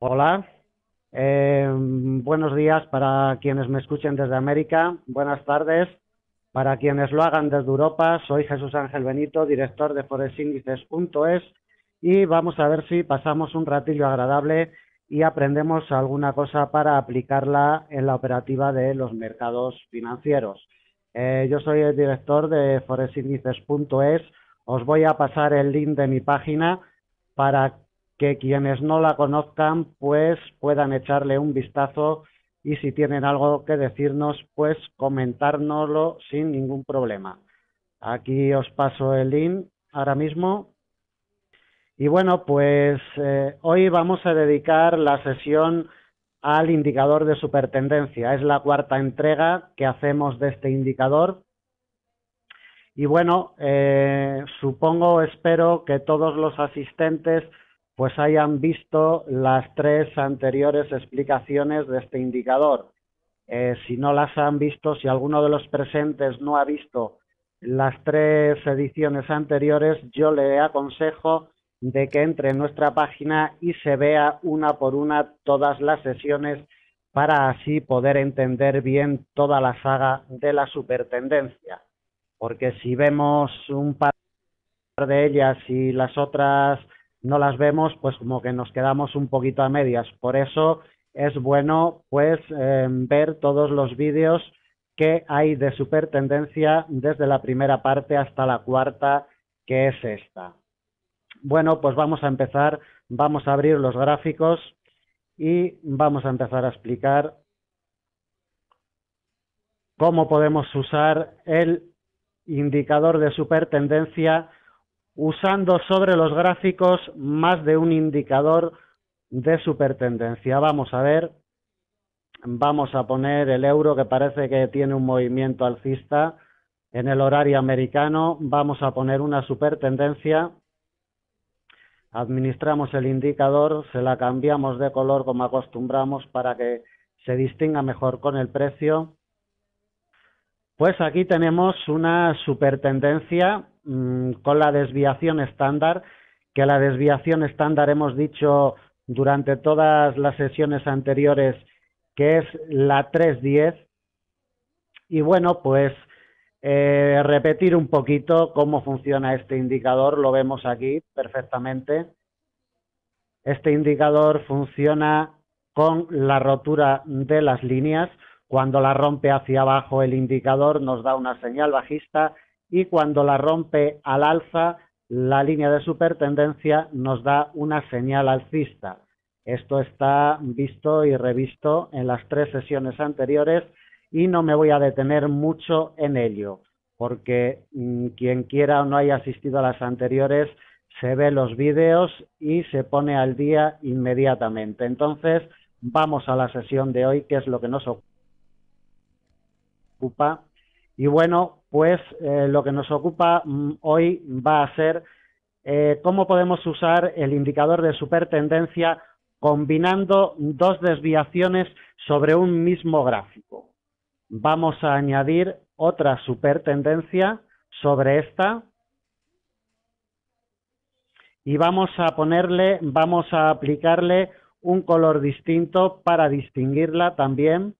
Hola, eh, buenos días para quienes me escuchen desde América, buenas tardes para quienes lo hagan desde Europa. Soy Jesús Ángel Benito, director de foresindices.es y vamos a ver si pasamos un ratillo agradable y aprendemos alguna cosa para aplicarla en la operativa de los mercados financieros. Eh, yo soy el director de foresindices.es. Os voy a pasar el link de mi página para que quienes no la conozcan pues puedan echarle un vistazo y si tienen algo que decirnos pues comentárnoslo sin ningún problema. Aquí os paso el link ahora mismo. Y bueno, pues eh, hoy vamos a dedicar la sesión al indicador de supertendencia. Es la cuarta entrega que hacemos de este indicador. Y bueno, eh, supongo, espero que todos los asistentes pues hayan visto las tres anteriores explicaciones de este indicador. Eh, si no las han visto, si alguno de los presentes no ha visto las tres ediciones anteriores, yo le aconsejo de que entre en nuestra página y se vea una por una todas las sesiones para así poder entender bien toda la saga de la supertendencia. Porque si vemos un par de ellas y las otras no las vemos, pues como que nos quedamos un poquito a medias. Por eso es bueno pues em, ver todos los vídeos que hay de supertendencia desde la primera parte hasta la cuarta, que es esta. Bueno, pues vamos a empezar, vamos a abrir los gráficos y vamos a empezar a explicar cómo podemos usar el indicador de supertendencia usando sobre los gráficos más de un indicador de supertendencia. Vamos a ver, vamos a poner el euro que parece que tiene un movimiento alcista en el horario americano, vamos a poner una supertendencia, administramos el indicador, se la cambiamos de color como acostumbramos para que se distinga mejor con el precio. Pues aquí tenemos una supertendencia Mm, con la desviación estándar, que la desviación estándar hemos dicho durante todas las sesiones anteriores que es la 310. Y bueno, pues eh, repetir un poquito cómo funciona este indicador, lo vemos aquí perfectamente. Este indicador funciona con la rotura de las líneas. Cuando la rompe hacia abajo el indicador nos da una señal bajista y cuando la rompe al alza, la línea de supertendencia nos da una señal alcista. Esto está visto y revisto en las tres sesiones anteriores y no me voy a detener mucho en ello, porque mm, quien quiera o no haya asistido a las anteriores se ve los vídeos y se pone al día inmediatamente. Entonces, vamos a la sesión de hoy, que es lo que nos ocupa. Y bueno, pues eh, lo que nos ocupa mm, hoy va a ser eh, cómo podemos usar el indicador de supertendencia combinando dos desviaciones sobre un mismo gráfico. Vamos a añadir otra supertendencia sobre esta y vamos a ponerle, vamos a aplicarle un color distinto para distinguirla también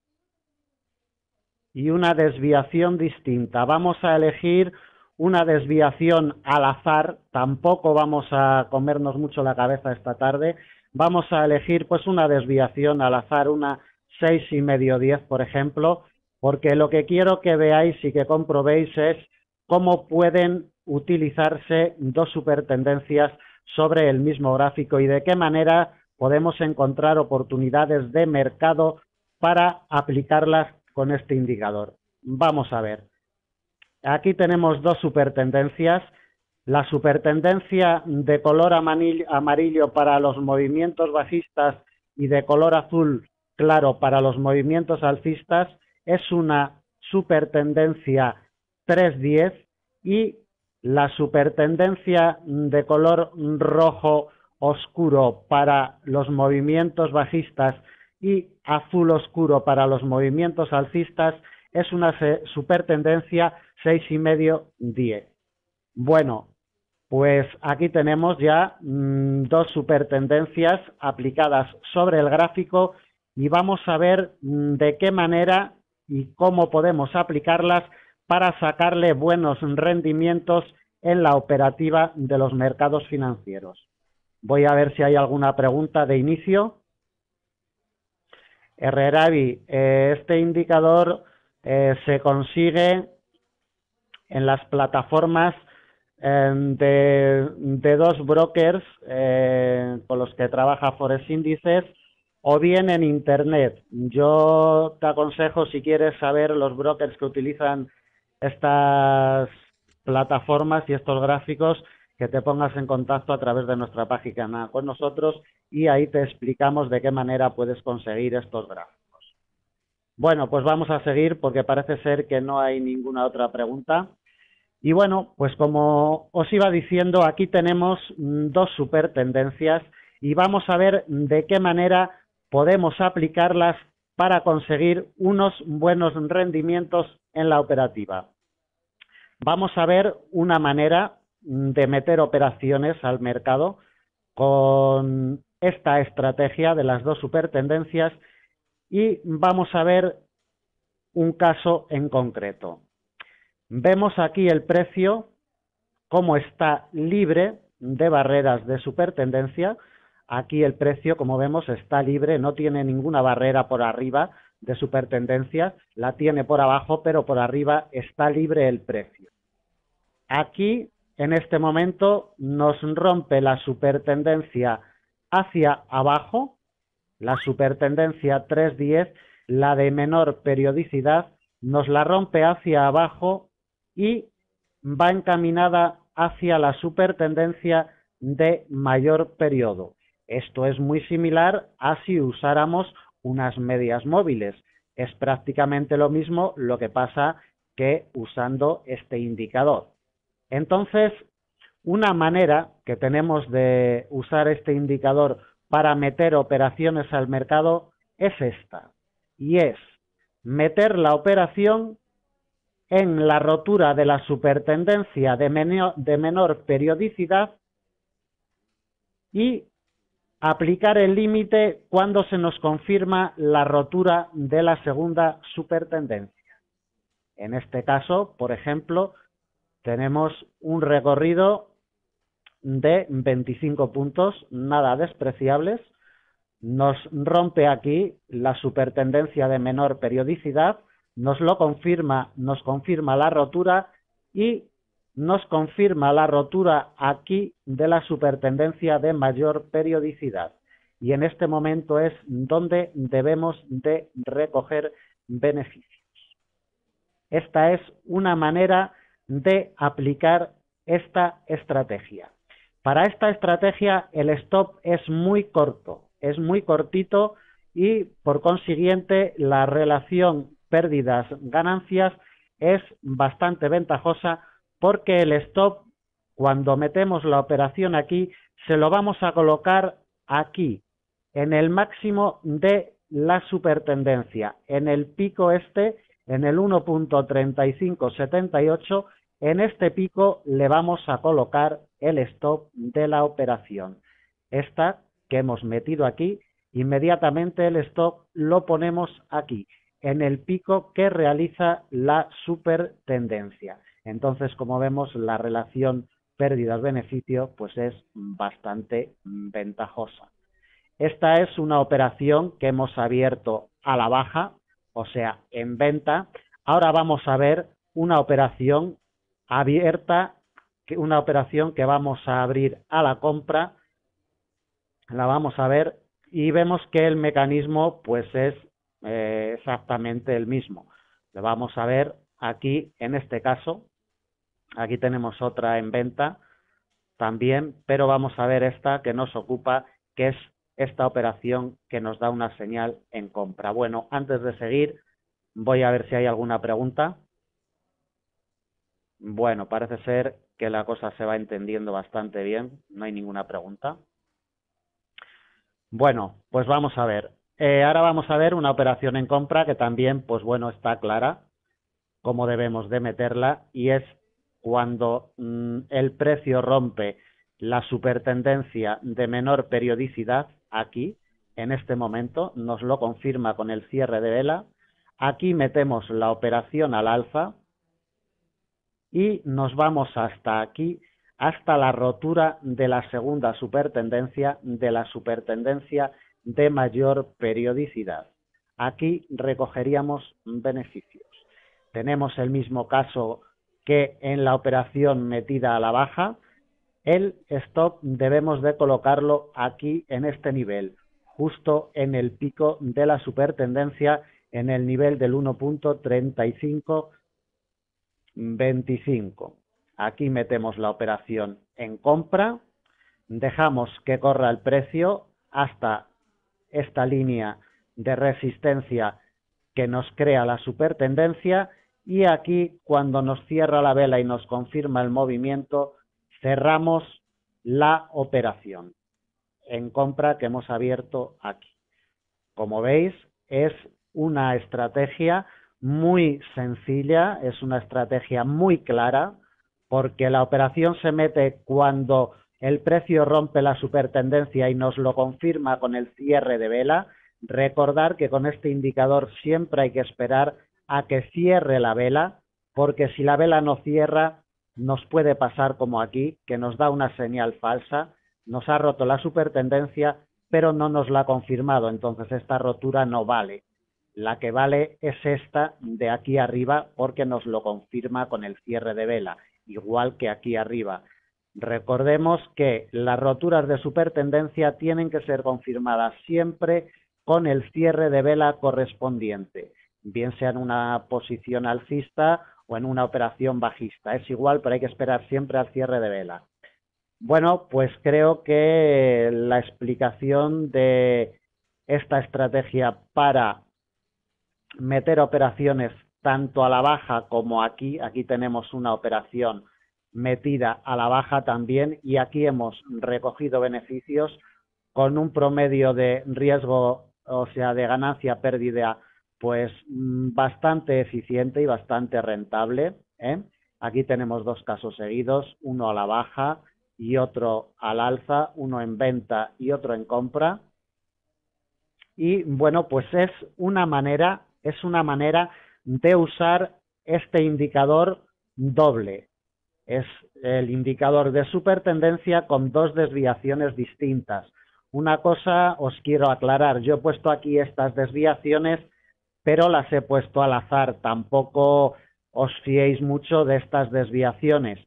y una desviación distinta. Vamos a elegir una desviación al azar, tampoco vamos a comernos mucho la cabeza esta tarde, vamos a elegir pues una desviación al azar, una seis y medio diez, por ejemplo, porque lo que quiero que veáis y que comprobéis es cómo pueden utilizarse dos supertendencias sobre el mismo gráfico y de qué manera podemos encontrar oportunidades de mercado para aplicarlas con este indicador. Vamos a ver. Aquí tenemos dos supertendencias. La supertendencia de color amarillo para los movimientos bajistas y de color azul claro para los movimientos alcistas es una supertendencia 310 y la supertendencia de color rojo oscuro para los movimientos bajistas y azul oscuro para los movimientos alcistas es una supertendencia 6,5-10. Bueno, Pues aquí tenemos ya mm, dos supertendencias aplicadas sobre el gráfico y vamos a ver mm, de qué manera y cómo podemos aplicarlas para sacarle buenos rendimientos en la operativa de los mercados financieros. Voy a ver si hay alguna pregunta de inicio. Herreravi, eh, este indicador eh, se consigue en las plataformas em, de, dos brokers eh, con los que trabaja Forex Índices o bien en Internet. Yo te aconsejo, si quieres saber los brokers que utilizan estas plataformas y estos gráficos, que te pongas en contacto a través de nuestra página con nosotros y ahí te explicamos de qué manera puedes conseguir estos gráficos. Bueno, pues vamos a seguir porque parece ser que no hay ninguna otra pregunta. Y bueno, pues como os iba diciendo, aquí tenemos mm, dos super tendencias y vamos a ver de qué manera podemos aplicarlas para conseguir unos buenos rendimientos en la operativa. Vamos a ver una manera de meter operaciones al mercado con esta estrategia de las dos supertendencias y vamos a ver un caso en concreto. Vemos aquí el precio, cómo está libre de barreras de supertendencia. Aquí el precio, como vemos, está libre, no tiene ninguna barrera por arriba de supertendencia, la tiene por abajo, pero por arriba está libre el precio. Aquí, en este momento, nos rompe la supertendencia hacia abajo, la supertendencia 310, la de menor periodicidad, nos la rompe hacia abajo y va encaminada hacia la supertendencia de mayor periodo. Esto es muy similar a si usáramos unas medias móviles. Es prácticamente lo mismo lo que pasa que usando este indicador. Entonces, una manera que tenemos de usar este indicador para meter operaciones al mercado es esta, y es meter la operación en la rotura de la supertendencia de menor, periodicidad y aplicar el límite cuando se nos confirma la rotura de la segunda supertendencia. En este caso, por ejemplo, tenemos un recorrido de 25 puntos, nada despreciables. Nos rompe aquí la supertendencia de menor periodicidad, nos lo confirma, nos confirma la rotura y nos confirma la rotura aquí de la supertendencia de mayor periodicidad. Y en este momento es donde debemos de recoger beneficios. Esta es una manera de aplicar esta estrategia. Para esta estrategia el stop es muy corto, es muy cortito y por consiguiente la relación pérdidas-ganancias es bastante ventajosa porque el stop cuando metemos la operación aquí se lo vamos a colocar aquí en el máximo de la supertendencia, en el pico este, en el 1.3578 en este pico le vamos a colocar el stop de la operación. Esta que hemos metido aquí, inmediatamente el stop lo ponemos aquí, en el pico que realiza la supertendencia. Entonces, como vemos, la relación pérdidas-beneficio pues es bastante ventajosa. Esta es una operación que hemos abierto a la baja, o sea, en venta. Ahora vamos a ver una operación abierta, una operación que vamos a abrir a la compra, la vamos a ver y vemos que el mecanismo pues es eh, exactamente el mismo. Lo vamos a ver aquí en este caso. Aquí tenemos otra en venta también, pero vamos a ver esta que nos ocupa, que es esta operación que nos da una señal en compra. Bueno, antes de seguir, voy a ver si hay alguna pregunta. Bueno, parece ser que la cosa se va entendiendo bastante bien, no hay ninguna pregunta. Bueno, pues vamos a ver. Eh, ahora vamos a ver una operación en compra que también, pues bueno, está clara cómo debemos de meterla y es cuando mm, el precio rompe la supertendencia de menor periodicidad, aquí, en este momento, nos lo confirma con el cierre de vela. Aquí metemos la operación al alza y nos vamos hasta aquí, hasta la rotura de la segunda supertendencia, de la supertendencia de mayor periodicidad. Aquí recogeríamos beneficios. Tenemos el mismo caso que en la operación metida a la baja, el stop debemos de colocarlo aquí en este nivel, justo en el pico de la supertendencia en el nivel del 1.3525. Aquí metemos la operación en compra, dejamos que corra el precio hasta esta línea de resistencia que nos crea la supertendencia y aquí cuando nos cierra la vela y nos confirma el movimiento cerramos la operación en compra que hemos abierto aquí. Como veis, es una estrategia muy sencilla, es una estrategia muy clara, porque la operación se mete cuando el precio rompe la supertendencia y nos lo confirma con el cierre de vela. Recordar que con este indicador siempre hay que esperar a que cierre la vela, porque si la vela no cierra, nos puede pasar como aquí, que nos da una señal falsa, nos ha roto la supertendencia, pero no nos la ha confirmado, entonces esta rotura no vale. La que vale es esta de aquí arriba porque nos lo confirma con el cierre de vela, igual que aquí arriba. Recordemos que las roturas de supertendencia tienen que ser confirmadas siempre con el cierre de vela correspondiente, bien sea en una posición alcista o en una operación bajista. Es igual, pero hay que esperar siempre al cierre de vela. Bueno, pues creo que la explicación de esta estrategia para meter operaciones tanto a la baja como aquí, aquí tenemos una operación metida a la baja también y aquí hemos recogido beneficios con un promedio de riesgo, o sea, de ganancia pérdida pues mm, bastante eficiente y bastante rentable. ¿eh? Aquí tenemos dos casos seguidos, uno a la baja y otro al alza, uno en venta y otro en compra. Y bueno, pues es una manera, es una manera de usar este indicador doble. Es el indicador de supertendencia con dos desviaciones distintas. Una cosa os quiero aclarar, yo he puesto aquí estas desviaciones pero las he puesto al azar. Tampoco os fiéis mucho de estas desviaciones.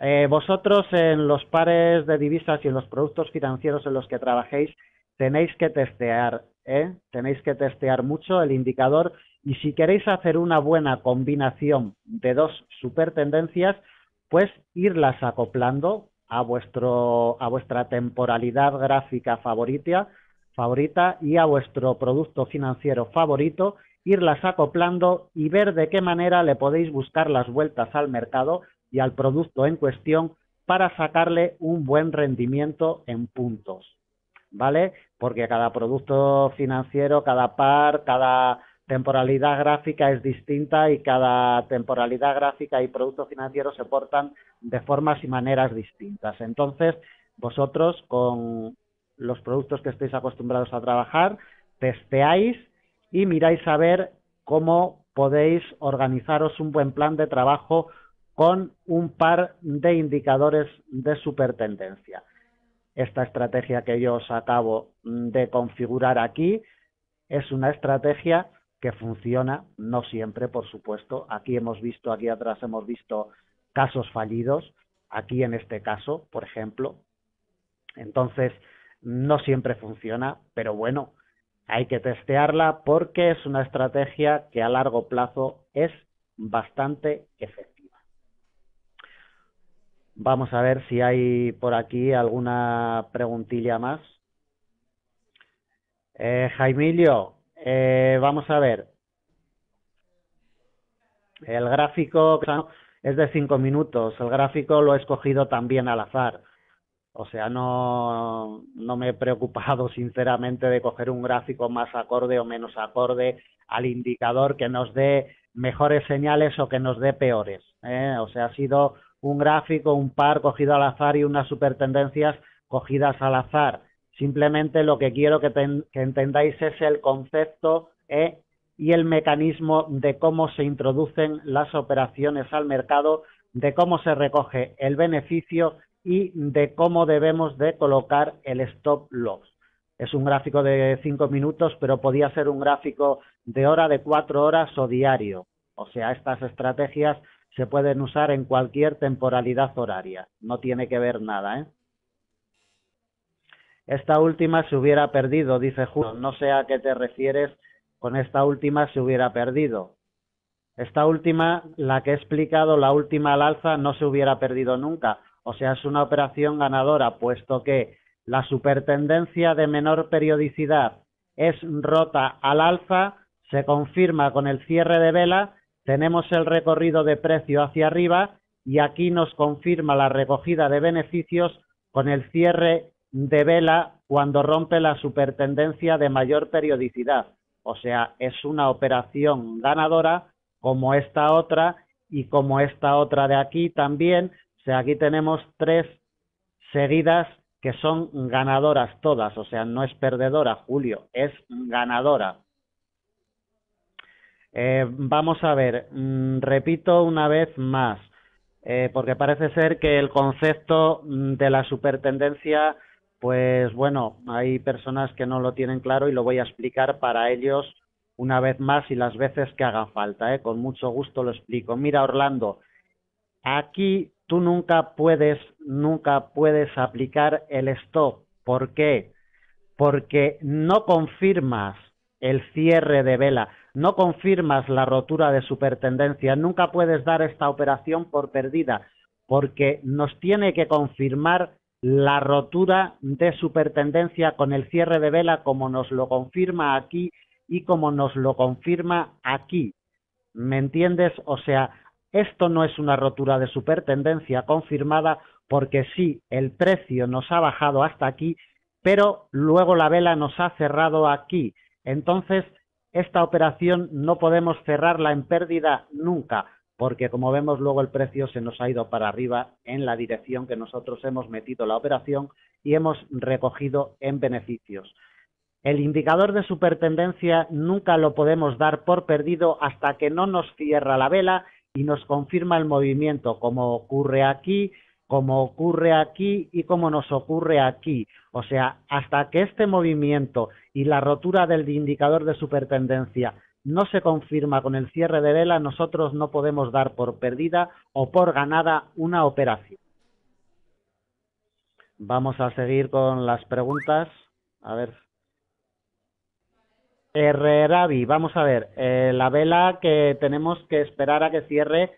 Eh, vosotros en los pares de divisas y en los productos financieros en los que trabajéis tenéis que testear, ¿eh? tenéis que testear mucho el indicador y si queréis hacer una buena combinación de dos supertendencias, pues irlas acoplando a vuestro a vuestra temporalidad gráfica favorita, favorita y a vuestro producto financiero favorito irlas acoplando y ver de qué manera le podéis buscar las vueltas al mercado y al producto en cuestión para sacarle un buen rendimiento en puntos. ¿Vale? Porque cada producto financiero, cada par, cada temporalidad gráfica es distinta y cada temporalidad gráfica y producto financiero se portan de formas y maneras distintas. Entonces, vosotros con los productos que estéis acostumbrados a trabajar, testeáis y miráis a ver cómo podéis organizaros un buen plan de trabajo con un par de indicadores de supertendencia. Esta estrategia que yo os acabo de configurar aquí es una estrategia que funciona, no siempre, por supuesto. Aquí hemos visto, aquí atrás hemos visto casos fallidos, aquí en este caso, por ejemplo. Entonces, no siempre funciona, pero bueno, hay que testearla porque es una estrategia que a largo plazo es bastante efectiva. Vamos a ver si hay por aquí alguna preguntilla más. Eh, Jaimilio, eh, vamos a ver. El gráfico es de cinco minutos. El gráfico lo he escogido también al azar. O sea, no, no me he preocupado sinceramente de coger un gráfico más acorde o menos acorde al indicador que nos dé mejores señales o que nos dé peores. ¿eh? O sea, ha sido un gráfico, un par cogido al azar y unas supertendencias cogidas al azar. Simplemente lo que quiero que, entendáis es el concepto e, y el mecanismo de cómo se introducen las operaciones al mercado, de cómo se recoge el beneficio y de cómo debemos de colocar el stop loss. Es un gráfico de cinco minutos, pero podía ser un gráfico de hora, de cuatro horas o diario. O sea, estas estrategias se pueden usar en cualquier temporalidad horaria. No tiene que ver nada, ¿eh? Esta última se hubiera perdido, dice Julio. No sé a qué te refieres con esta última se hubiera perdido. Esta última, la que he explicado, la última al alza, no se hubiera perdido nunca. O sea, es una operación ganadora, puesto que la supertendencia de menor periodicidad es rota al alza, se confirma con el cierre de vela tenemos el recorrido de precio hacia arriba y aquí nos confirma la recogida de beneficios con el cierre de vela cuando rompe la supertendencia de mayor periodicidad. O sea, es una operación ganadora como esta otra y como esta otra de aquí también. O sea, aquí tenemos tres seguidas que son ganadoras todas. O sea, no es perdedora, Julio, es ganadora. Eh, vamos a ver, mm, repito una vez más, eh, porque parece ser que el concepto mm, de la supertendencia, pues bueno, hay personas que no lo tienen claro y lo voy a explicar para ellos una vez más y las veces que haga falta, ¿eh? con mucho gusto lo explico. Mira, Orlando, aquí tú nunca puedes, nunca puedes aplicar el stop. ¿Por qué? Porque no confirmas el cierre de vela no confirmas la rotura de supertendencia, nunca puedes dar esta operación por perdida, porque nos tiene que confirmar la rotura de supertendencia con el cierre de vela como nos lo confirma aquí y como nos lo confirma aquí. ¿Me entiendes? O sea, esto no es una rotura de supertendencia confirmada porque sí, el precio nos ha bajado hasta aquí, pero luego la vela nos ha cerrado aquí. Entonces, esta operación no podemos cerrarla en pérdida nunca, porque como vemos luego el precio se nos ha ido para arriba en la dirección que nosotros hemos metido la operación y hemos recogido en beneficios. El indicador de supertendencia nunca lo podemos dar por perdido hasta que no nos cierra la vela y nos confirma el movimiento, como ocurre aquí, como ocurre aquí y como nos ocurre aquí. O sea, hasta que este movimiento y la rotura del indicador de supertendencia no se confirma con el cierre de vela, nosotros no podemos dar por perdida o por ganada una operación. Vamos a seguir con las preguntas. A ver. Herreravi, vamos a ver. Eh, la vela que tenemos que esperar a que cierre,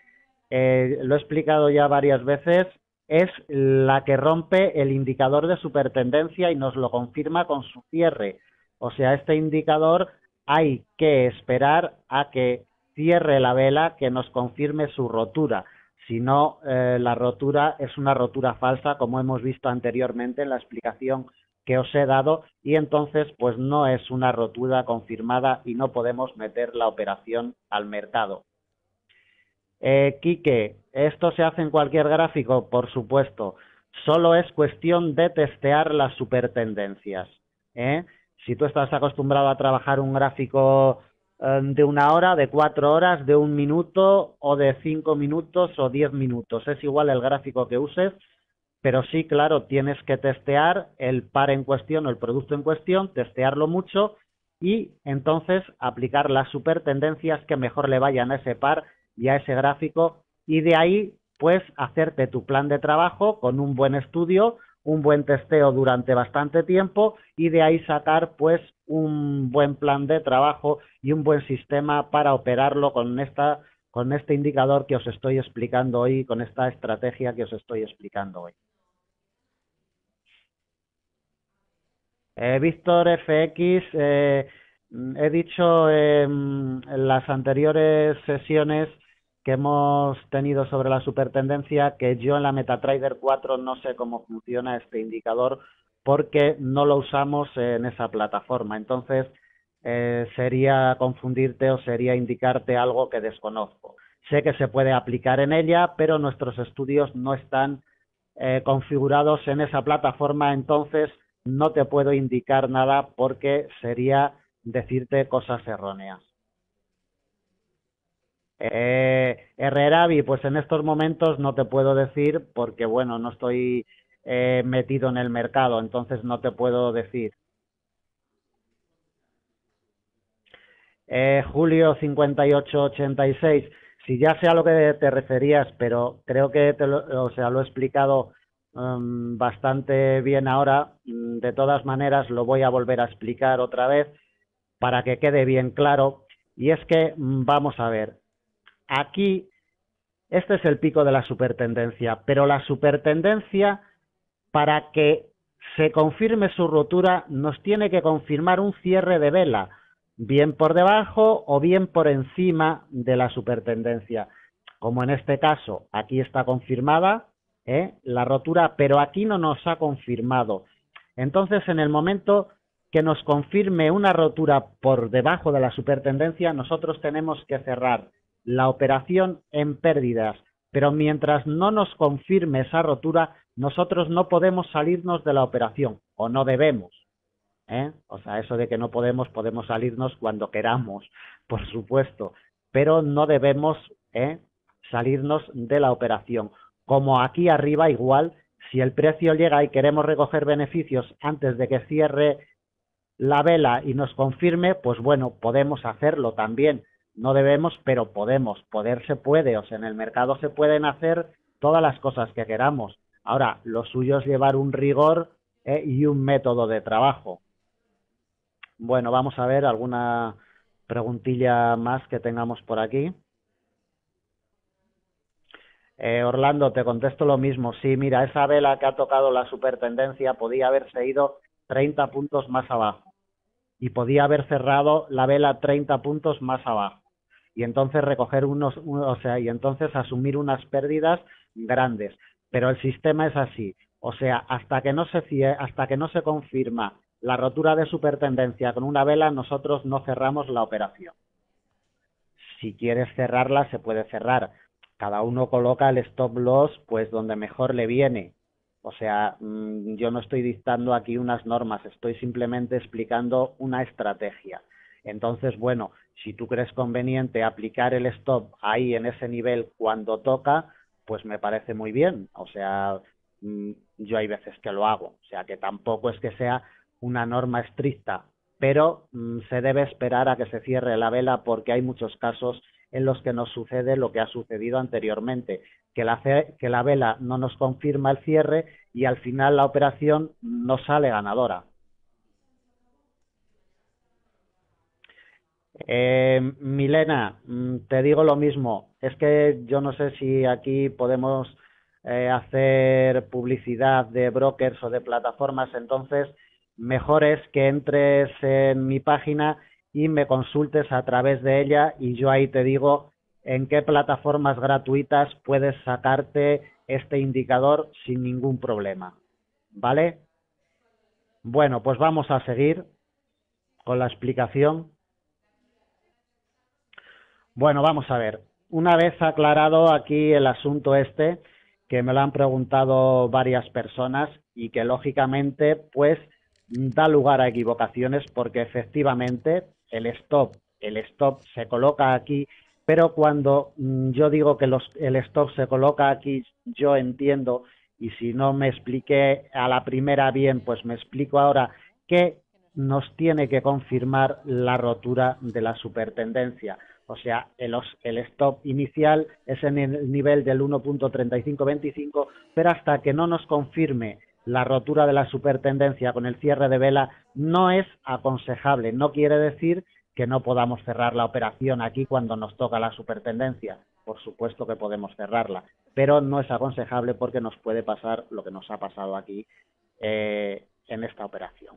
eh, lo he explicado ya varias veces, es la que rompe el indicador de supertendencia y nos lo confirma con su cierre. O sea, este indicador hay que esperar a que cierre la vela que nos confirme su rotura. Si no, eh, la rotura es una rotura falsa, como hemos visto anteriormente en la explicación que os he dado, y entonces pues no es una rotura confirmada y no podemos meter la operación al mercado. Eh, Quique, ¿esto se hace en cualquier gráfico? Por supuesto. Solo es cuestión de testear las supertendencias. ¿eh? Si tú estás acostumbrado a trabajar un gráfico eh, de una hora, de cuatro horas, de un minuto o de cinco minutos o diez minutos, es igual el gráfico que uses, pero sí, claro, tienes que testear el par en cuestión o el producto en cuestión, testearlo mucho y entonces aplicar las supertendencias que mejor le vayan a ese par y a ese gráfico y de ahí pues hacerte tu plan de trabajo con un buen estudio, un buen testeo durante bastante tiempo y de ahí sacar pues un buen plan de trabajo y un buen sistema para operarlo con esta con este indicador que os estoy explicando hoy, con esta estrategia que os estoy explicando hoy. Eh, Víctor FX, eh, he dicho en las anteriores sesiones que hemos tenido sobre la supertendencia, que yo en la MetaTrader 4 no sé cómo funciona este indicador porque no lo usamos en esa plataforma. Entonces, eh, sería confundirte o sería indicarte algo que desconozco. sé que se puede aplicar en ella, pero nuestros estudios no están eh, configurados en esa plataforma, entonces no te puedo indicar nada porque sería decirte cosas erróneas. Eh, Herreravi, pues en estos momentos no te puedo decir porque, bueno, no estoy eh, metido en el mercado, entonces no te puedo decir. Eh, Julio 5886, si ya sé a lo que te referías, pero creo que te lo, o sea, lo he explicado um, bastante bien ahora, mm, de todas maneras lo voy a volver a explicar otra vez para que quede bien claro. Y es que, mm, vamos a ver, aquí, este es el pico de la supertendencia, pero la supertendencia, para que se confirme su rotura, nos tiene que confirmar un cierre de vela, bien por debajo o bien por encima de la supertendencia. Como en este caso, aquí está confirmada ¿eh? la rotura, pero aquí no nos ha confirmado. Entonces, en el momento que nos confirme una rotura por debajo de la supertendencia, nosotros tenemos que cerrar la operación en pérdidas. Pero mientras no nos confirme esa rotura, nosotros no podemos salirnos de la operación o no debemos. ¿eh? O sea, eso de que no podemos, podemos salirnos cuando queramos, por supuesto, pero no debemos ¿eh? salirnos de la operación. Como aquí arriba, igual, si el precio llega y queremos recoger beneficios antes de que cierre la vela y nos confirme, pues bueno, podemos hacerlo también. No debemos, pero podemos. Poder se puede, o sea, en el mercado se pueden hacer todas las cosas que queramos. Ahora, lo suyo es llevar un rigor ¿eh? y un método de trabajo. Bueno, vamos a ver alguna preguntilla más que tengamos por aquí. Eh, Orlando, te contesto lo mismo. Sí, mira, esa vela que ha tocado la supertendencia podía haberse ido 30 puntos más abajo y podía haber cerrado la vela 30 puntos más abajo y entonces recoger unos, o sea, y entonces asumir unas pérdidas grandes. Pero el sistema es así, o sea, hasta que no se hasta que no se confirma la rotura de supertendencia con una vela, nosotros no cerramos la operación. Si quieres cerrarla, se puede cerrar. Cada uno coloca el stop loss pues donde mejor le viene. O sea, mm, yo no estoy dictando aquí unas normas, estoy simplemente explicando una estrategia. Entonces, bueno, si tú crees conveniente aplicar el stop ahí en ese nivel cuando toca, pues me parece muy bien. O sea, mm, yo hay veces que lo hago. O sea, que tampoco es que sea una norma estricta, pero mm, se debe esperar a que se cierre la vela porque hay muchos casos en los que nos sucede lo que ha sucedido anteriormente, que la, que la vela no nos confirma el cierre y al final la operación no sale ganadora. Eh, Milena, mm, te digo lo mismo. Es que yo no sé si aquí podemos eh, hacer publicidad de brokers o de plataformas, entonces mejor es que entres en mi página y me consultes a través de ella y yo ahí te digo en qué plataformas gratuitas puedes sacarte este indicador sin ningún problema. ¿Vale? Bueno, pues vamos a seguir con la explicación. Bueno, vamos a ver. Una vez aclarado aquí el asunto este, que me lo han preguntado varias personas y que lógicamente pues da lugar a equivocaciones porque efectivamente el stop, el stop se coloca aquí, pero cuando mm, yo digo que el stop se coloca aquí, yo entiendo, y si no me expliqué a la primera bien, pues me explico ahora que nos tiene que confirmar la rotura de la supertendencia. O sea, el, el stop inicial es en el nivel del 1.3525, pero hasta que no nos confirme la rotura de la supertendencia con el cierre de vela no es aconsejable. No quiere decir que no podamos cerrar la operación aquí cuando nos toca la supertendencia. Por supuesto que podemos cerrarla, pero no es aconsejable porque nos puede pasar lo que nos ha pasado aquí eh, en esta operación.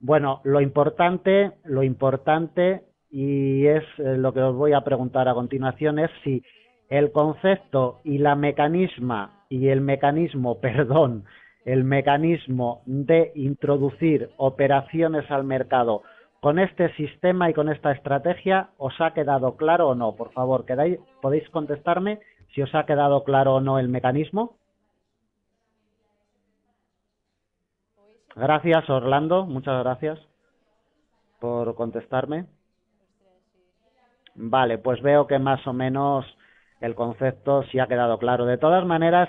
Bueno, lo importante, lo importante y es eh, lo que os voy a preguntar a continuación es si el concepto y la mecanisma y el mecanismo, perdón, el mecanismo de introducir operaciones al mercado con este sistema y con esta estrategia os ha quedado claro o no. Por favor, podéis contestarme si os ha quedado claro o no el mecanismo. Gracias, Orlando. Muchas gracias por contestarme. Vale, pues veo que más o menos el concepto sí ha quedado claro. De todas maneras,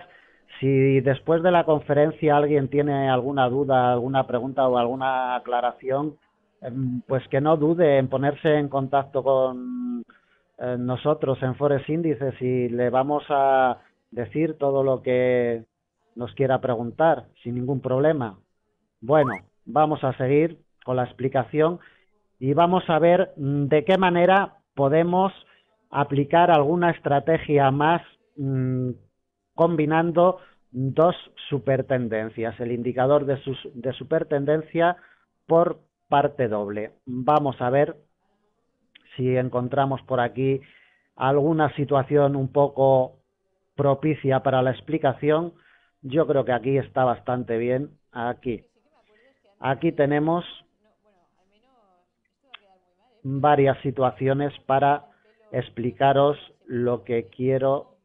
si después de la conferencia alguien tiene alguna duda, alguna pregunta o alguna aclaración, em, pues que no dude en ponerse en contacto con eh, nosotros en Forest Índices y le vamos a decir todo lo que nos quiera preguntar sin ningún problema. Bueno, vamos a seguir con la explicación y vamos a ver mm, de qué manera podemos aplicar alguna estrategia más mm, combinando dos supertendencias, el indicador de, de supertendencia por parte doble. Vamos a ver si encontramos por aquí alguna situación un poco propicia para la explicación. Yo creo que aquí está bastante bien. Aquí. Aquí tenemos varias situaciones para explicaros lo que quiero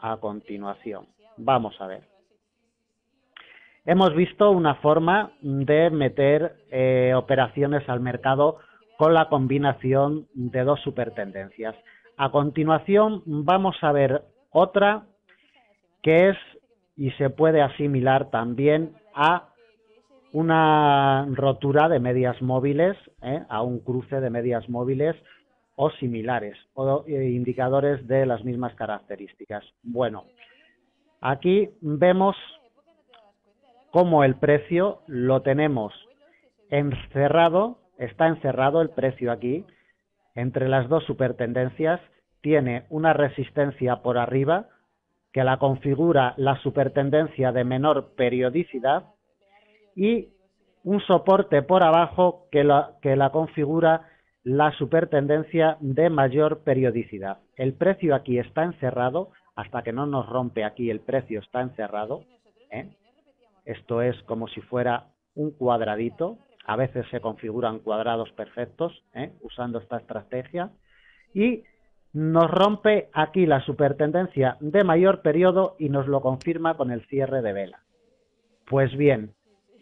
a continuación. Vamos a ver. Hemos visto una forma de meter eh, operaciones al mercado con la combinación de dos supertendencias. A continuación vamos a ver otra que es y se puede asimilar también a una rotura de medias móviles, ¿eh? a un cruce de medias móviles o similares, o eh, indicadores de las mismas características. Bueno, aquí vemos cómo el precio lo tenemos encerrado, está encerrado el precio aquí, entre las dos supertendencias, tiene una resistencia por arriba que la configura la supertendencia de menor periodicidad y un soporte por abajo que la, que la configura la supertendencia de mayor periodicidad. El precio aquí está encerrado, hasta que no nos rompe aquí el precio está encerrado. ¿eh? Esto es como si fuera un cuadradito, a veces se configuran cuadrados perfectos ¿eh? usando esta estrategia y nos rompe aquí la supertendencia de mayor periodo y nos lo confirma con el cierre de vela. Pues bien,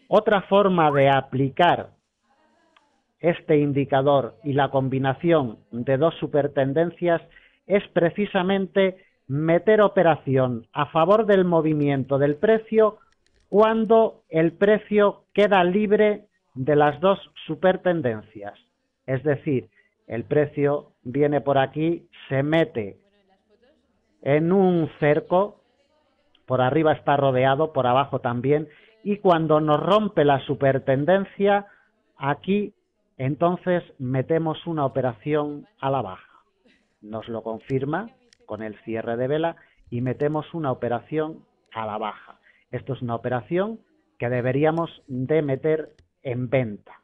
otra forma de aplicar este indicador y la combinación de dos supertendencias es precisamente meter operación a favor del movimiento del precio cuando el precio queda libre de las dos supertendencias. Es decir, el precio viene por aquí, se mete en un cerco, por arriba está rodeado, por abajo también, y cuando nos rompe la supertendencia, aquí entonces metemos una operación a la baja. Nos lo confirma con el cierre de vela y metemos una operación a la baja. Esto es una operación que deberíamos de meter en venta.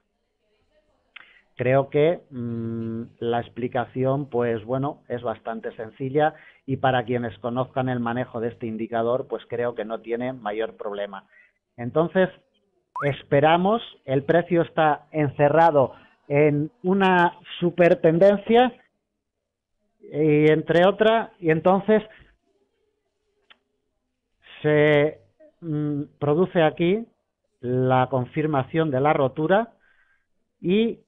Creo que mm, la explicación, pues bueno, es bastante sencilla y para quienes conozcan el manejo de este indicador, pues creo que no tiene mayor problema. Entonces, esperamos, el precio está encerrado en una supertendencia y entre otras, y entonces se mm, produce aquí la confirmación de la rotura y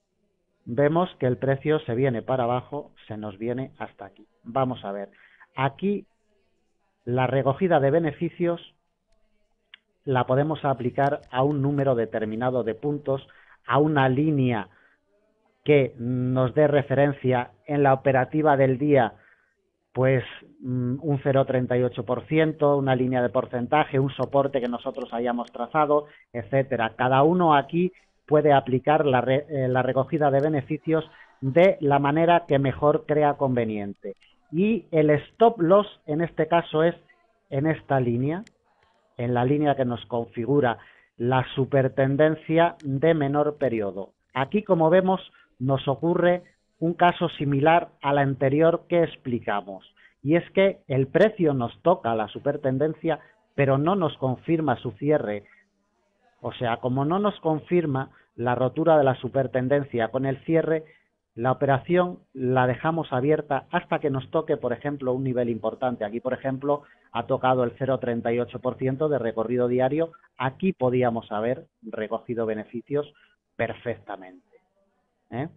vemos que el precio se viene para abajo, se nos viene hasta aquí. Vamos a ver, aquí la recogida de beneficios la podemos aplicar a un número determinado de puntos, a una línea que nos dé referencia en la operativa del día, pues mm, un 0,38%, una línea de porcentaje, un soporte que nosotros hayamos trazado, etcétera. Cada uno aquí puede aplicar la, eh, la recogida de beneficios de la manera que mejor crea conveniente. Y el stop loss en este caso es en esta línea, en la línea que nos configura la supertendencia de menor periodo. Aquí, como vemos, nos ocurre un caso similar al anterior que explicamos, y es que el precio nos toca la supertendencia, pero no nos confirma su cierre. O sea, como no nos confirma, la rotura de la supertendencia con el cierre, la operación la dejamos abierta hasta que nos toque, por ejemplo, un nivel importante. Aquí, por ejemplo, ha tocado el 0,38% de recorrido diario. Aquí podíamos haber recogido beneficios perfectamente. ¿eh?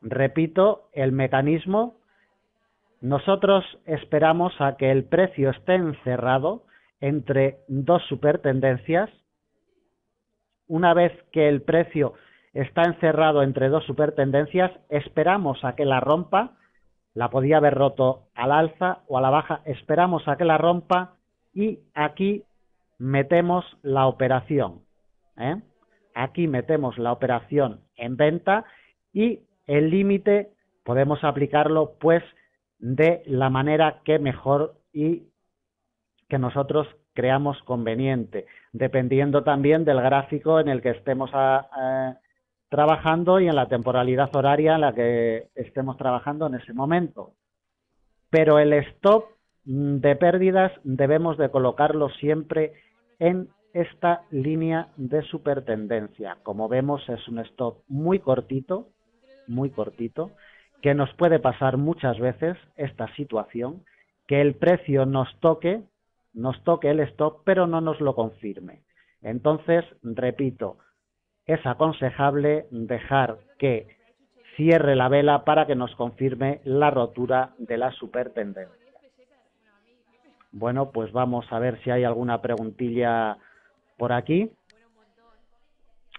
Repito, el mecanismo, nosotros esperamos a que el precio esté encerrado entre dos supertendencias. Una vez que el precio está encerrado entre dos supertendencias, esperamos a que la rompa, la podía haber roto al alza o a la baja, esperamos a que la rompa y aquí metemos la operación. ¿eh? Aquí metemos la operación en venta y el límite podemos aplicarlo pues de la manera que mejor y que nosotros creamos conveniente, dependiendo también del gráfico en el que estemos trabajando y en la temporalidad horaria en la que estemos trabajando en ese momento. Pero el stop de pérdidas debemos de colocarlo siempre en esta línea de supertendencia. Como vemos es un stop muy cortito, muy cortito, que nos puede pasar muchas veces esta situación, que el precio nos toque, nos toque el stop, pero no nos lo confirme. Entonces, repito, es aconsejable dejar que cierre la vela para que nos confirme la rotura de la supertendencia. Bueno, pues vamos a ver si hay alguna preguntilla por aquí.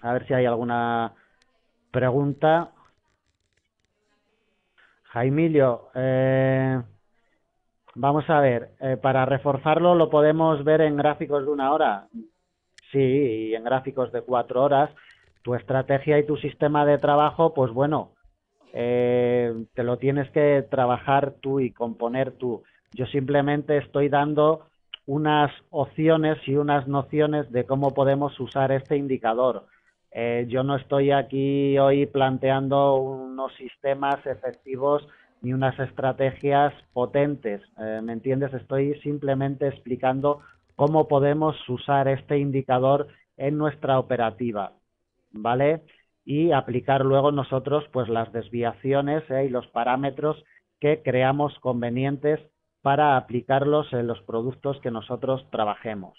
A ver si hay alguna pregunta. Jaimilio, eh, vamos a ver, eh, para reforzarlo lo podemos ver en gráficos de una hora. Sí, y en gráficos de cuatro horas tu estrategia y tu sistema de trabajo, pues bueno, eh, te lo tienes que trabajar tú y componer tú. Yo simplemente estoy dando unas opciones y unas nociones de cómo podemos usar este indicador. Eh, yo no estoy aquí hoy planteando unos sistemas efectivos ni unas estrategias potentes, eh, ¿me entiendes? Estoy simplemente explicando cómo podemos usar este indicador en nuestra operativa. ¿Vale? Y aplicar luego nosotros pues las desviaciones ¿eh? y los parámetros que creamos convenientes para aplicarlos en los productos que nosotros trabajemos.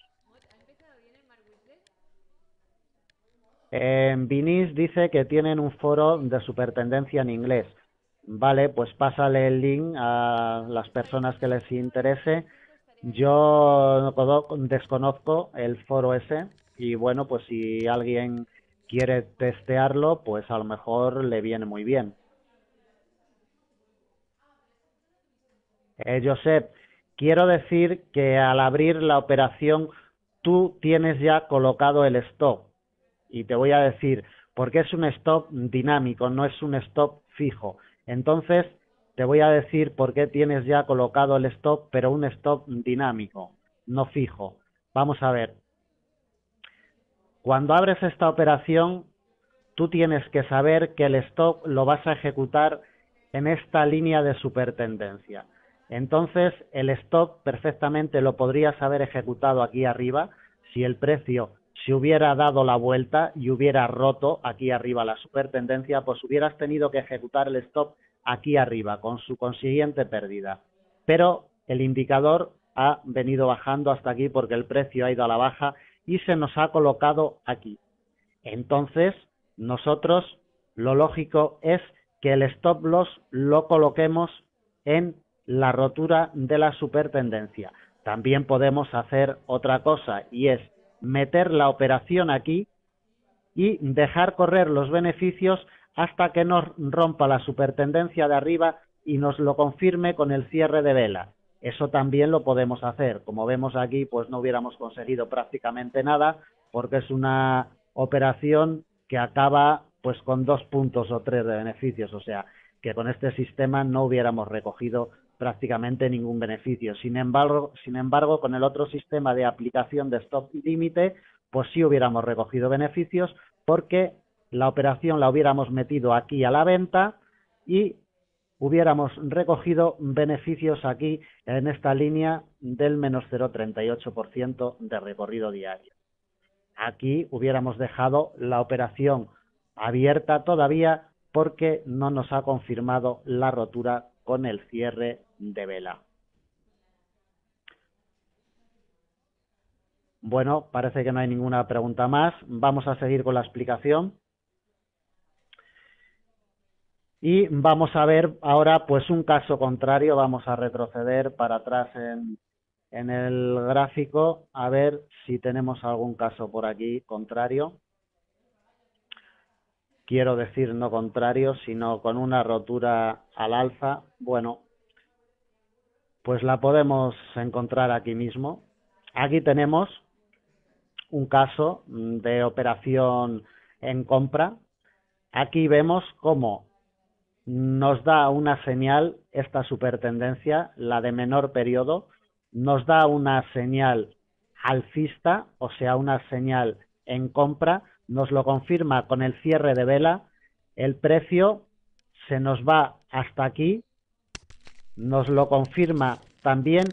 En Vinis dice que tienen un foro de supertendencia en inglés. Vale, pues pásale el link a las personas que les interese. Yo desconozco el foro ese y bueno, pues si alguien quiere testearlo, pues a lo mejor le viene muy bien. Eh, Josep, quiero decir que al abrir la operación tú tienes ya colocado el stop. Y te voy a decir, porque es un stop dinámico, no es un stop fijo. Entonces, te voy a decir por qué tienes ya colocado el stop, pero un stop dinámico, no fijo. Vamos a ver, cuando abres esta operación, tú tienes que saber que el stop lo vas a ejecutar en esta línea de supertendencia. Entonces, el stop perfectamente lo podrías haber ejecutado aquí arriba si el precio se hubiera dado la vuelta y hubiera roto aquí arriba la supertendencia, pues hubieras tenido que ejecutar el stop aquí arriba con su consiguiente pérdida. Pero el indicador ha venido bajando hasta aquí porque el precio ha ido a la baja y se nos ha colocado aquí. Entonces, nosotros lo lógico es que el stop loss lo coloquemos en la rotura de la supertendencia. También podemos hacer otra cosa y es meter la operación aquí y dejar correr los beneficios hasta que nos rompa la supertendencia de arriba y nos lo confirme con el cierre de vela. Eso también lo podemos hacer. Como vemos aquí, pues no hubiéramos conseguido prácticamente nada porque es una operación que acaba pues con dos puntos o tres de beneficios. O sea, que con este sistema no hubiéramos recogido prácticamente ningún beneficio. Sin embargo, sin embargo, con el otro sistema de aplicación de stop límite, pues sí hubiéramos recogido beneficios porque la operación la hubiéramos metido aquí a la venta y hubiéramos recogido beneficios aquí en esta línea del menos 0,38% de recorrido diario. aquí hubiéramos dejado la operación abierta todavía porque no nos ha confirmado la rotura con el cierre de vela. Bueno, parece que no hay ninguna pregunta más. Vamos a seguir con la explicación. Y vamos a ver ahora pues un caso contrario. Vamos a retroceder para atrás en, en el gráfico a ver si tenemos algún caso por aquí contrario. Quiero decir no contrario, sino con una rotura al alza. Bueno, pues la podemos encontrar aquí mismo. Aquí tenemos un caso de operación en compra. Aquí vemos cómo nos da una señal esta supertendencia, la de menor periodo, nos da una señal alcista, o sea, una señal en compra, nos lo confirma con el cierre de vela, el precio se nos va hasta aquí, nos lo confirma también,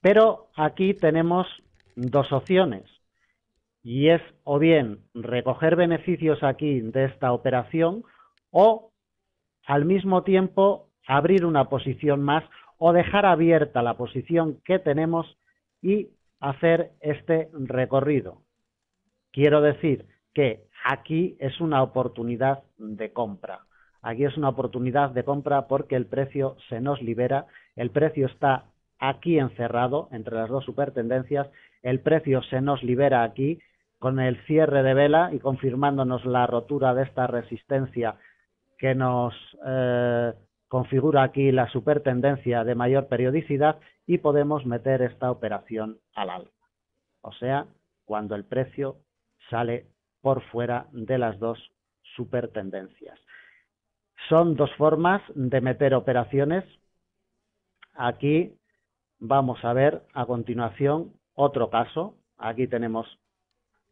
pero aquí tenemos dos opciones y es o bien recoger beneficios aquí de esta operación o al mismo tiempo abrir una posición más o dejar abierta la posición que tenemos y hacer este recorrido. Quiero decir que aquí es una oportunidad de compra. Aquí es una oportunidad de compra porque el precio se nos libera, el precio está aquí encerrado entre las dos supertendencias, el precio se nos libera aquí con el cierre de vela y confirmándonos la rotura de esta resistencia que nos eh, configura aquí la supertendencia de mayor periodicidad y podemos meter esta operación al alza. O sea, cuando el precio sale por fuera de las dos supertendencias. Son dos formas de meter operaciones. Aquí vamos a ver a continuación otro caso. Aquí tenemos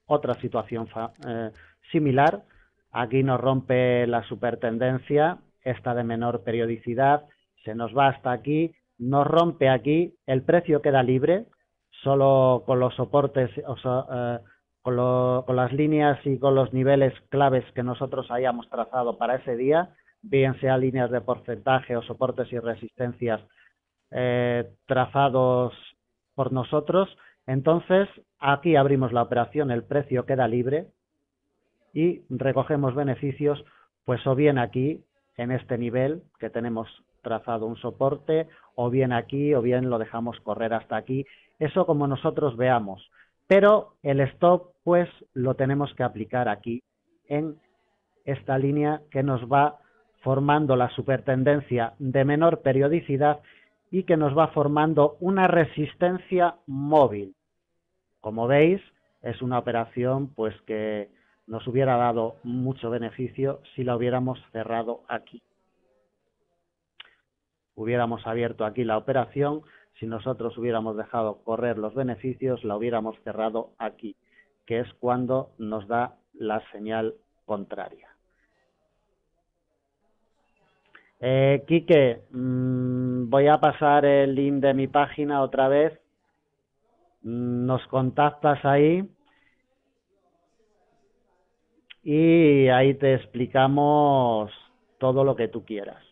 otra situación eh, similar. Aquí nos rompe la supertendencia esta de menor periodicidad, se nos va hasta aquí, nos rompe aquí, el precio queda libre, solo con los soportes, eh, con, las líneas y con los niveles claves que nosotros hayamos trazado para ese día, bien sea líneas de porcentaje o soportes y resistencias eh, trazados por nosotros. Entonces, aquí abrimos la operación, el precio queda libre y recogemos beneficios, pues o bien aquí en este nivel que tenemos trazado un soporte, o bien aquí, o bien lo dejamos correr hasta aquí. Eso como nosotros veamos. Pero el stop, pues, lo tenemos que aplicar aquí, en esta línea que nos va formando la supertendencia de menor periodicidad y que nos va formando una resistencia móvil. Como veis, es una operación pues que nos hubiera dado mucho beneficio si la hubiéramos cerrado aquí. Hubiéramos abierto aquí la operación, si nosotros hubiéramos dejado correr los beneficios, la hubiéramos cerrado aquí, que es cuando nos da la señal contraria. Eh, Quique, mm, voy a pasar el link de mi página otra vez. Mm, nos contactas ahí y ahí te explicamos todo lo que tú quieras.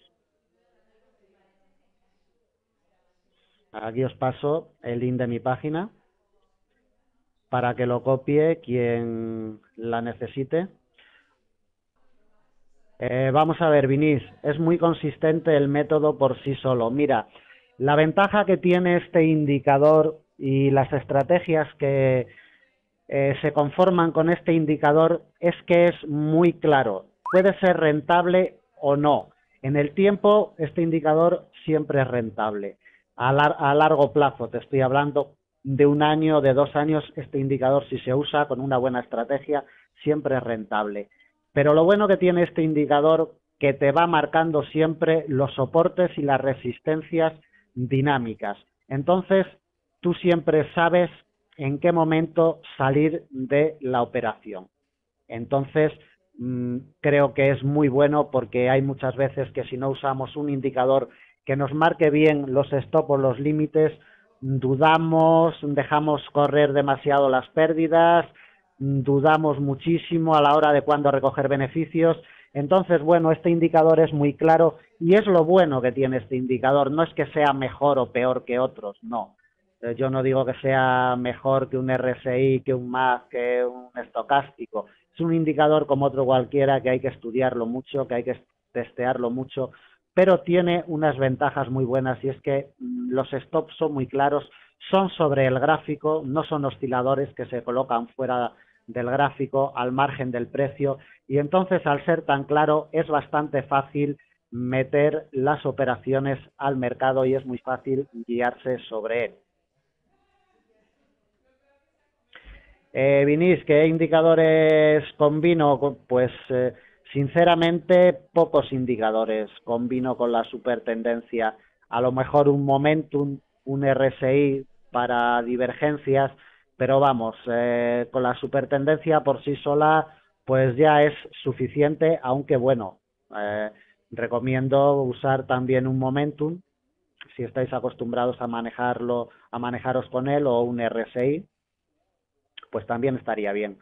Aquí os paso el link de mi página para que lo copie quien la necesite. Eh, vamos a ver, Vinis, es muy consistente el método por sí solo. Mira, la ventaja que tiene este indicador y las estrategias que, eh, se conforman con este indicador es que es muy claro. Puede ser rentable o no. En el tiempo, este indicador siempre es rentable. A, a largo plazo, te estoy hablando de un año, de dos años, este indicador, si se usa con una buena estrategia, siempre es rentable. Pero lo bueno que tiene este indicador, que te va marcando siempre los soportes y las resistencias dinámicas. Entonces, tú siempre sabes en qué momento salir de la operación. Entonces, mm, creo que es muy bueno porque hay muchas veces que si no usamos un indicador que nos marque bien los stop los límites, dudamos, dejamos correr demasiado las pérdidas, dudamos muchísimo a la hora de cuándo recoger beneficios. Entonces, bueno, este indicador es muy claro y es lo bueno que tiene este indicador. No es que sea mejor o peor que otros, no. Yo no digo que sea mejor que un RSI, que un MAC, que un estocástico. Es un indicador como otro cualquiera que hay que estudiarlo mucho, que hay que testearlo mucho, pero tiene unas ventajas muy buenas y es que mm, los stops son muy claros, son sobre el gráfico, no son osciladores que se colocan fuera del gráfico al margen del precio y entonces al ser tan claro es bastante fácil meter las operaciones al mercado y es muy fácil guiarse sobre él. Eh, Vinis, ¿qué indicadores combino? Pues eh, sinceramente pocos indicadores combino con la supertendencia. A lo mejor un momentum, un RSI para divergencias, pero vamos, eh, con la supertendencia por sí sola pues ya es suficiente, aunque bueno, eh, recomiendo usar también un momentum si estáis acostumbrados a manejarlo, a manejaros con él o un RSI, pues también estaría bien.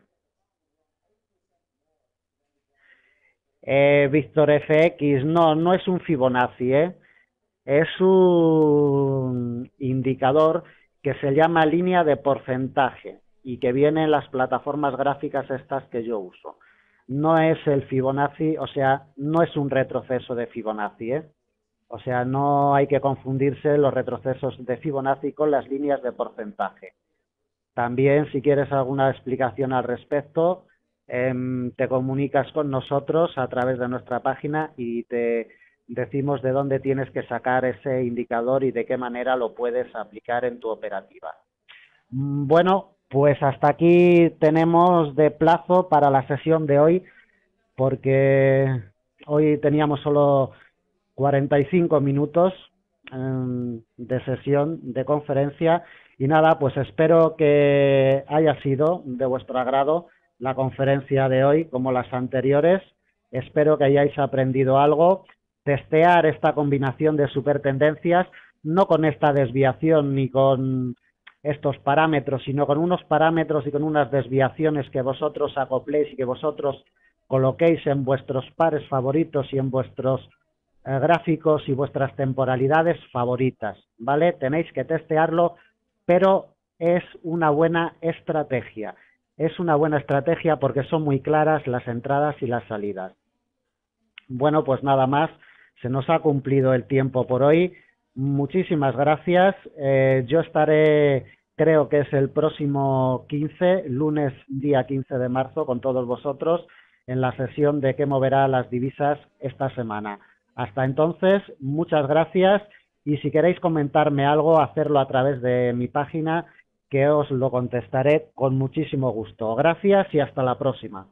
Eh, Víctor FX, no, no es un Fibonacci, ¿eh? es un indicador que se llama línea de porcentaje y que viene en las plataformas gráficas estas que yo uso. No es el Fibonacci, o sea, no es un retroceso de Fibonacci, ¿eh? O sea, no hay que confundirse los retrocesos de Fibonacci con las líneas de porcentaje. También, si quieres alguna explicación al respecto, em, te comunicas con nosotros a través de nuestra página y te decimos de dónde tienes que sacar ese indicador y de qué manera lo puedes aplicar en tu operativa. Mm, bueno, pues hasta aquí tenemos de plazo para la sesión de hoy, porque hoy teníamos solo 45 minutos de sesión de conferencia y nada, pues espero que haya sido de vuestro agrado la conferencia de hoy como las anteriores. Espero que hayáis aprendido algo testear esta combinación de supertendencias, no con esta desviación ni con estos parámetros, sino con unos parámetros y con unas desviaciones que vosotros acopléis y que vosotros coloquéis en vuestros pares favoritos y en vuestros eh, gráficos y vuestras temporalidades favoritas, ¿vale? Tenéis que testearlo, pero es una buena estrategia. Es una buena estrategia porque son muy claras las entradas y las salidas. Bueno, pues nada más. Se nos ha cumplido el tiempo por hoy. Muchísimas gracias. Eh, yo estaré, creo que es el próximo 15, lunes día 15 de marzo, con todos vosotros en la sesión de qué moverá las divisas esta semana. Hasta entonces, muchas gracias y si queréis comentarme algo, hacerlo a través de mi página que os lo contestaré con muchísimo gusto. Gracias y hasta la próxima.